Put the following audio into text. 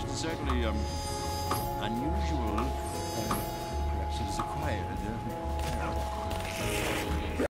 certainly um, unusual. Uh, perhaps it is acquired.